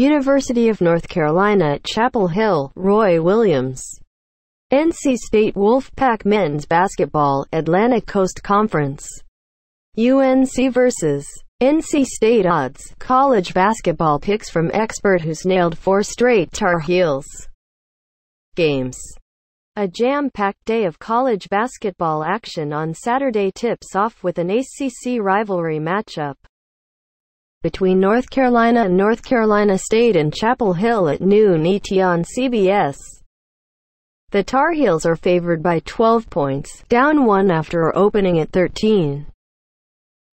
University of North Carolina at Chapel Hill, Roy Williams. NC State Wolfpack Men's Basketball, Atlantic Coast Conference. UNC vs. NC State odds, college basketball picks from expert who's nailed four straight Tar Heels games. A jam-packed day of college basketball action on Saturday tips off with an ACC rivalry matchup between North Carolina and North Carolina State and Chapel Hill at noon ET on CBS. The Tar Heels are favored by 12 points, down one after opening at 13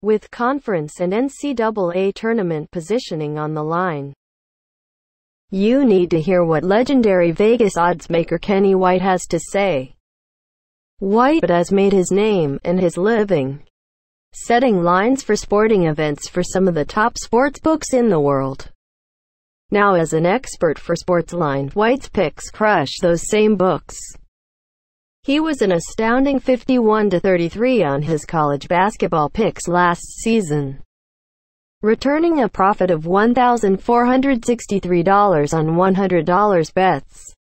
with conference and NCAA tournament positioning on the line. You need to hear what legendary Vegas oddsmaker Kenny White has to say. White has made his name and his living setting lines for sporting events for some of the top sports books in the world. Now as an expert for Sportsline, White's picks crush those same books. He was an astounding 51-33 on his college basketball picks last season, returning a profit of $1,463 on $100 bets.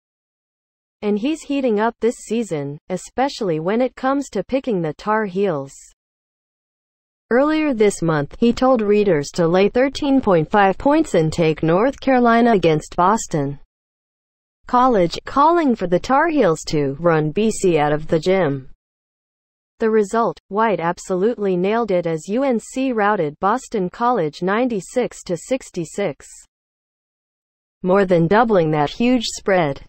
And he's heating up this season, especially when it comes to picking the Tar Heels. Earlier this month, he told readers to lay 13.5 points and take North Carolina against Boston. College, calling for the Tar Heels to run BC out of the gym. The result, White absolutely nailed it as UNC routed Boston College 96 to 66. More than doubling that huge spread.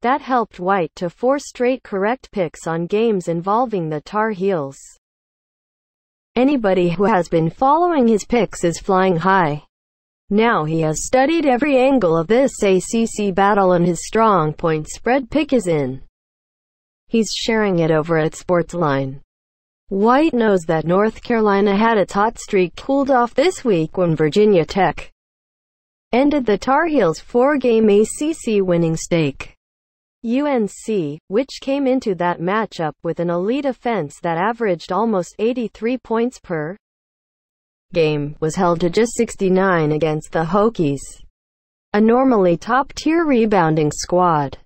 That helped White to four straight correct picks on games involving the Tar Heels. Anybody who has been following his picks is flying high. Now he has studied every angle of this ACC battle and his strong point spread pick is in. He's sharing it over at Sportsline. White knows that North Carolina had its hot streak cooled off this week when Virginia Tech ended the Tar Heels' four-game ACC winning streak. UNC, which came into that matchup with an elite offense that averaged almost 83 points per game, was held to just 69 against the Hokies, a normally top-tier rebounding squad.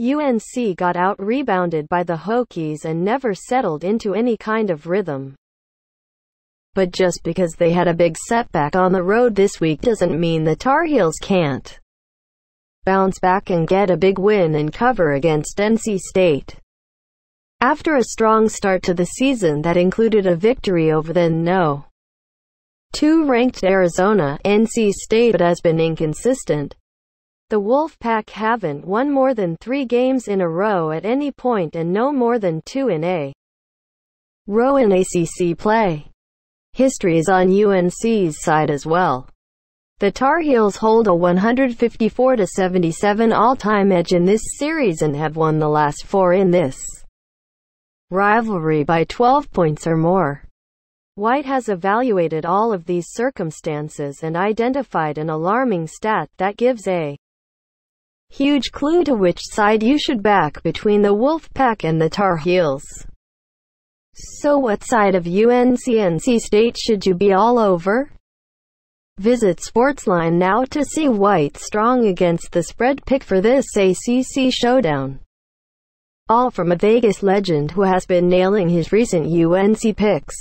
UNC got out-rebounded by the Hokies and never settled into any kind of rhythm. But just because they had a big setback on the road this week doesn't mean the Tar Heels can't bounce back and get a big win and cover against NC State. After a strong start to the season that included a victory over the no. 2 ranked Arizona, NC State has been inconsistent. The Wolfpack haven't won more than three games in a row at any point and no more than two in a row in ACC play. History is on UNC's side as well. The Tar Heels hold a 154-77 all-time edge in this series and have won the last four in this rivalry by 12 points or more. White has evaluated all of these circumstances and identified an alarming stat that gives a huge clue to which side you should back between the Wolfpack and the Tar Heels. So what side of UNC-NC State should you be all over? Visit Sportsline now to see White strong against the spread pick for this ACC showdown. All from a Vegas legend who has been nailing his recent UNC picks.